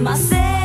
myself